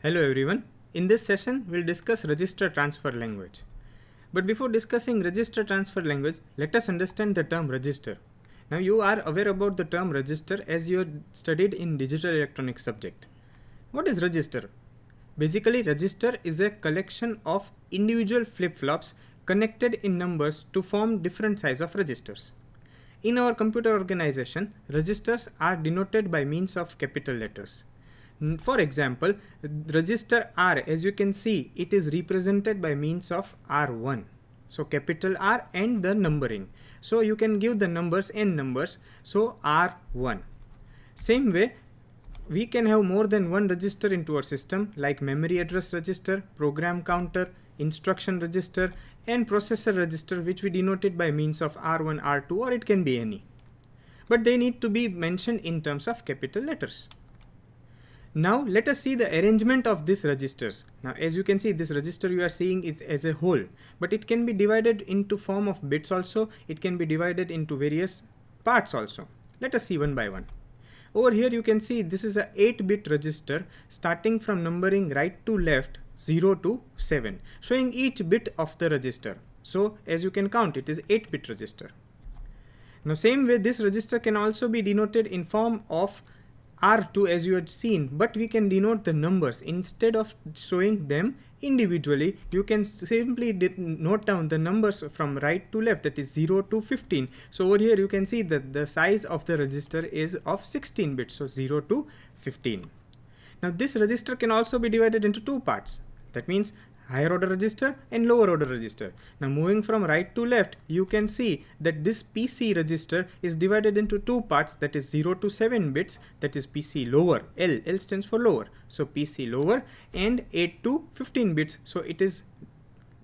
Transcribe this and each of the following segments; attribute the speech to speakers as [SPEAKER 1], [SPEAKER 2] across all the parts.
[SPEAKER 1] Hello everyone. In this session, we'll discuss register transfer language. But before discussing register transfer language, let us understand the term register. Now you are aware about the term register as you studied in digital electronics subject. What is register? Basically, register is a collection of individual flip-flops connected in numbers to form different size of registers. In our computer organization, registers are denoted by means of capital letters. For example, register R as you can see it is represented by means of R1. So capital R and the numbering. So you can give the numbers n numbers. So R1. Same way we can have more than one register into our system like memory address register, program counter, instruction register and processor register which we denoted by means of R1, R2 or it can be any. But they need to be mentioned in terms of capital letters. Now let us see the arrangement of these registers. Now as you can see this register you are seeing is as a whole but it can be divided into form of bits also it can be divided into various parts also. Let us see one by one. Over here you can see this is a 8 bit register starting from numbering right to left 0 to 7 showing each bit of the register. So as you can count it is 8 bit register. Now same way this register can also be denoted in form of R2 as you had seen, but we can denote the numbers instead of showing them individually. You can simply note down the numbers from right to left that is 0 to 15. So over here you can see that the size of the register is of 16 bits, so 0 to 15. Now this register can also be divided into two parts. That means higher order register and lower order register. Now moving from right to left, you can see that this PC register is divided into two parts that is 0 to 7 bits that is PC lower, L, L stands for lower. So PC lower and 8 to 15 bits. So it is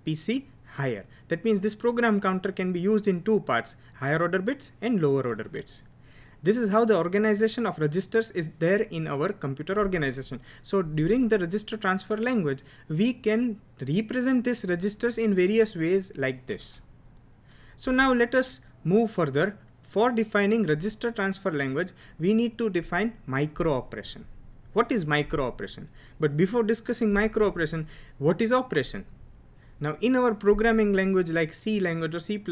[SPEAKER 1] PC higher. That means this program counter can be used in two parts, higher order bits and lower order bits. This is how the organization of registers is there in our computer organization. So during the register transfer language, we can represent these registers in various ways like this. So now let us move further. For defining register transfer language, we need to define micro operation. What is micro operation? But before discussing micro operation, what is operation? Now in our programming language like C language or C++,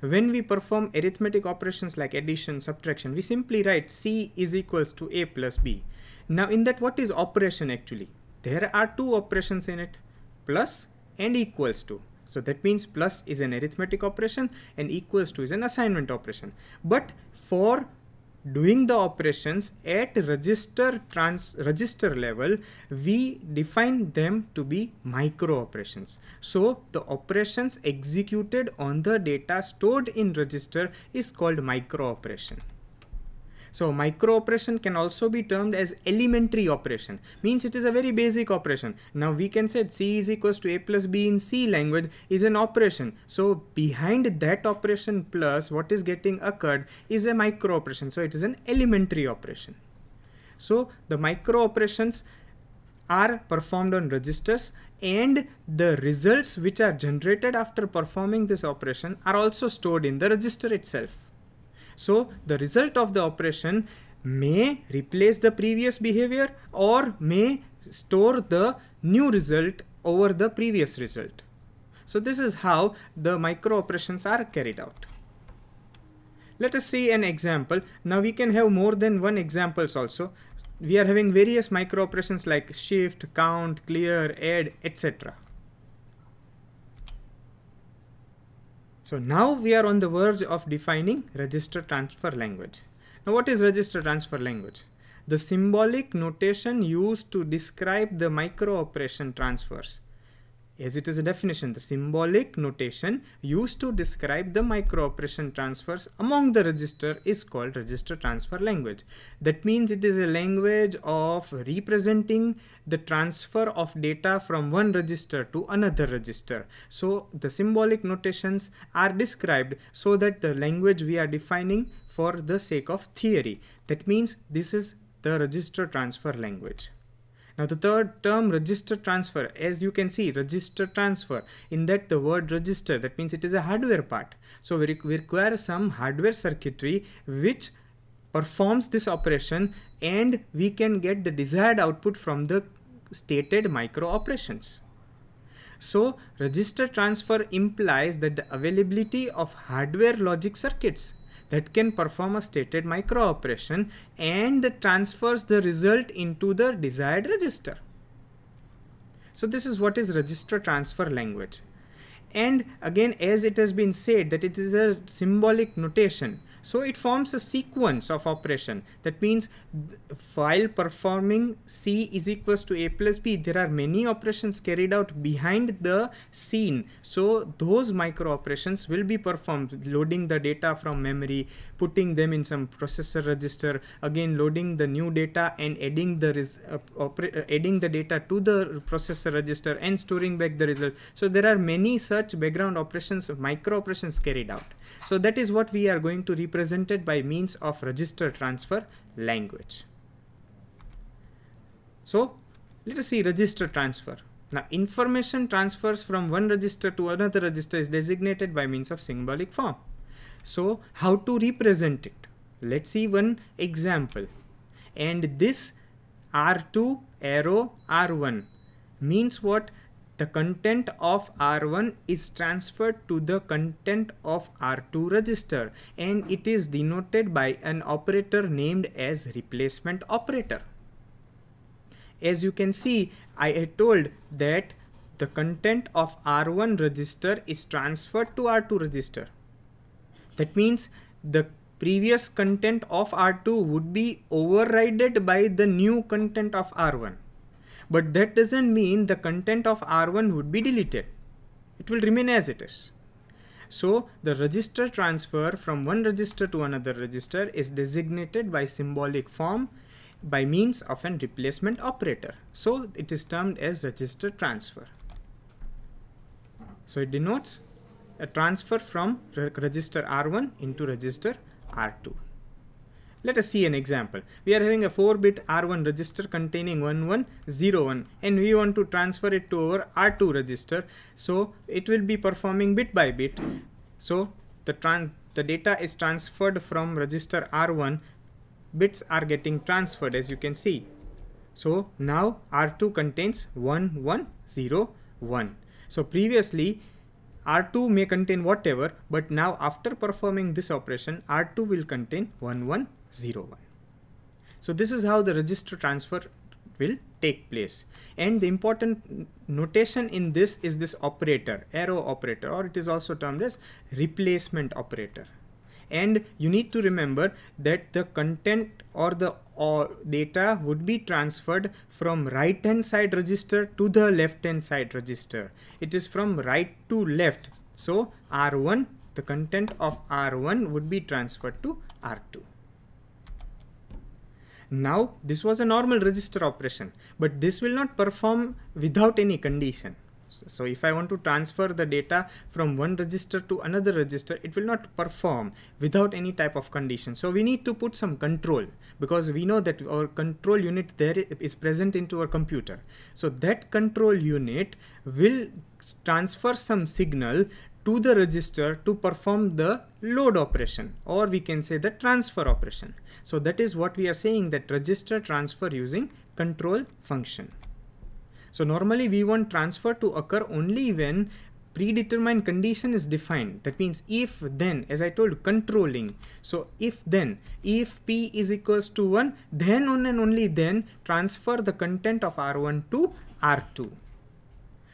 [SPEAKER 1] when we perform arithmetic operations like addition, subtraction, we simply write C is equals to A plus B. Now in that what is operation actually? There are two operations in it, plus and equals to. So that means plus is an arithmetic operation and equals to is an assignment operation. But for doing the operations at register trans register level we define them to be micro operations. So the operations executed on the data stored in register is called micro operation so micro operation can also be termed as elementary operation, means it is a very basic operation. Now we can say C is equals to A plus B in C language is an operation. So behind that operation plus what is getting occurred is a micro operation. So it is an elementary operation. So the micro operations are performed on registers and the results which are generated after performing this operation are also stored in the register itself. So the result of the operation may replace the previous behavior or may store the new result over the previous result. So this is how the micro operations are carried out. Let us see an example. Now we can have more than one examples also. We are having various micro operations like shift, count, clear, add, etc. So now we are on the verge of defining register transfer language. Now what is register transfer language? The symbolic notation used to describe the micro operation transfers as it is a definition, the symbolic notation used to describe the microoperation transfers among the register is called register transfer language. That means it is a language of representing the transfer of data from one register to another register. So the symbolic notations are described so that the language we are defining for the sake of theory. That means this is the register transfer language. Now the third term register transfer, as you can see register transfer, in that the word register, that means it is a hardware part. So we, we require some hardware circuitry which performs this operation and we can get the desired output from the stated micro operations. So register transfer implies that the availability of hardware logic circuits that can perform a stated micro operation and that transfers the result into the desired register. So this is what is register transfer language. And again, as it has been said that it is a symbolic notation. So it forms a sequence of operation. That means while performing C is equals to A plus B, there are many operations carried out behind the scene. So those micro operations will be performed, loading the data from memory, putting them in some processor register, again loading the new data and adding the uh, uh, adding the data to the processor register and storing back the result. So there are many such background operations, micro operations carried out. So that is what we are going to represent it by means of register transfer language. So let us see register transfer. Now information transfers from one register to another register is designated by means of symbolic form. So how to represent it? Let's see one example. And this R2 arrow R1 means what? The content of R1 is transferred to the content of R2 register and it is denoted by an operator named as replacement operator. As you can see, I told that the content of R1 register is transferred to R2 register. That means the previous content of R2 would be overridden by the new content of R1 but that doesn't mean the content of R1 would be deleted. It will remain as it is. So the register transfer from one register to another register is designated by symbolic form by means of an replacement operator. So it is termed as register transfer. So it denotes a transfer from register R1 into register R2. Let us see an example. We are having a 4-bit R1 register containing 1101 and we want to transfer it to our R2 register. So it will be performing bit by bit. So the, the data is transferred from register R1. Bits are getting transferred as you can see. So now R2 contains 1101. So previously R2 may contain whatever, but now after performing this operation, R2 will contain 1101. So this is how the register transfer will take place. And the important notation in this is this operator, arrow operator, or it is also termed as replacement operator. And you need to remember that the content or the or data would be transferred from right hand side register to the left hand side register. It is from right to left. So r1 the content of r1 would be transferred to r2 now this was a normal register operation but this will not perform without any condition so if I want to transfer the data from one register to another register, it will not perform without any type of condition. So we need to put some control because we know that our control unit there is present into our computer. So that control unit will transfer some signal to the register to perform the load operation or we can say the transfer operation. So that is what we are saying that register transfer using control function. So normally we want transfer to occur only when predetermined condition is defined. That means if then, as I told, controlling. So if then, if p is equals to 1, then on and only then transfer the content of R1 to R2.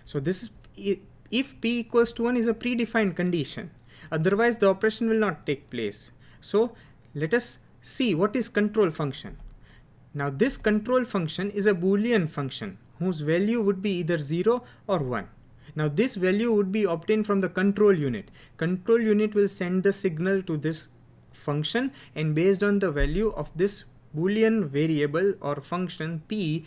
[SPEAKER 1] So this is, if p equals to 1 is a predefined condition. Otherwise the operation will not take place. So let us see what is control function. Now this control function is a boolean function whose value would be either 0 or 1. Now this value would be obtained from the control unit. Control unit will send the signal to this function and based on the value of this boolean variable or function p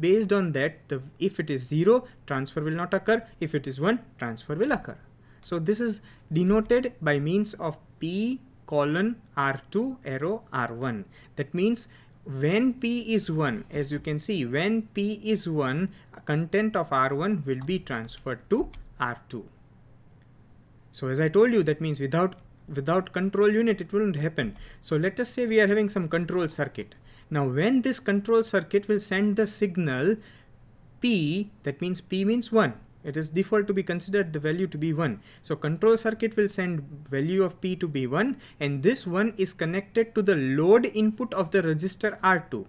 [SPEAKER 1] based on that the if it is 0 transfer will not occur. If it is 1 transfer will occur. So this is denoted by means of p colon r2 arrow r1 that means when p is 1 as you can see when p is 1 content of r1 will be transferred to r2 so as i told you that means without without control unit it wouldn't happen so let us say we are having some control circuit now when this control circuit will send the signal P, that means P means 1. It is default to be considered the value to be 1. So control circuit will send value of P to be 1 and this 1 is connected to the load input of the register R2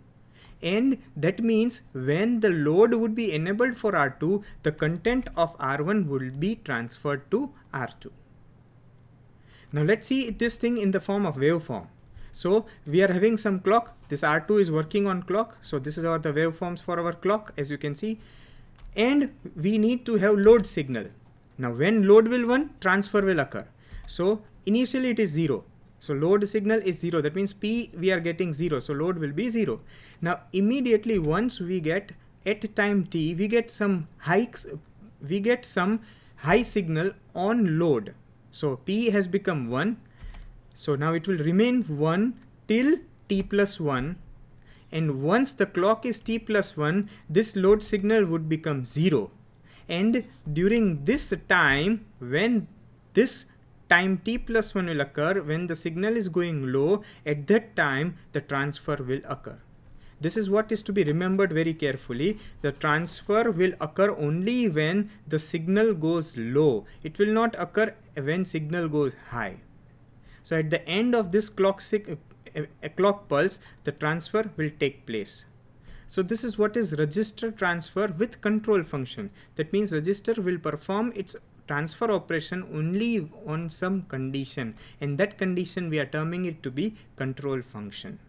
[SPEAKER 1] and that means when the load would be enabled for R2 the content of R1 would be transferred to R2. Now let's see this thing in the form of waveform. So we are having some clock. This R2 is working on clock. So this is our the waveforms for our clock as you can see. And we need to have load signal. Now when load will 1, transfer will occur. So initially it is 0. So load signal is 0. That means P we are getting 0. So load will be 0. Now immediately once we get at time t, we get some hikes, we get some high signal on load. So P has become 1. So now it will remain 1 till t plus 1 and once the clock is t plus 1 this load signal would become 0 and during this time when this time t plus 1 will occur when the signal is going low at that time the transfer will occur this is what is to be remembered very carefully. The transfer will occur only when the signal goes low. It will not occur when signal goes high. So at the end of this clock, a eh, eh, clock pulse, the transfer will take place. So this is what is register transfer with control function. That means register will perform its transfer operation only on some condition and that condition we are terming it to be control function.